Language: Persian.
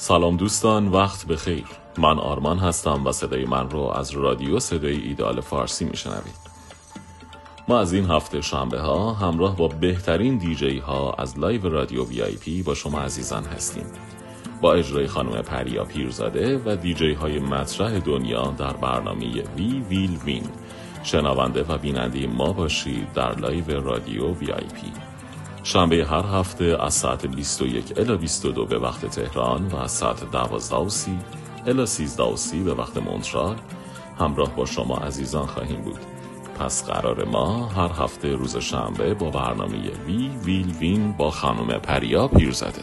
سلام دوستان وقت بخیر. من آرمان هستم و صدای من رو از رادیو صدای ایدال فارسی میشنوید. ما از این هفته شنبه ها همراه با بهترین دیجی ها از live رادیو VIP با شما عزیزان هستیم. با اجرای خانم پریا پیرزاده و دیجی های مطرح دنیا در برنامه We Will Win. شنونده و بیننده ما باشید در live رادیو VIP. شنبه هر هفته از ساعت 21 الی 22 به وقت تهران و از ساعت 12 و 30 الی 13 و 30 به وقت مونترال همراه با شما عزیزان خواهیم بود. پس قرار ما هر هفته روز شنبه با برنامه وی ویل وین با خانم پریا پیرزاده.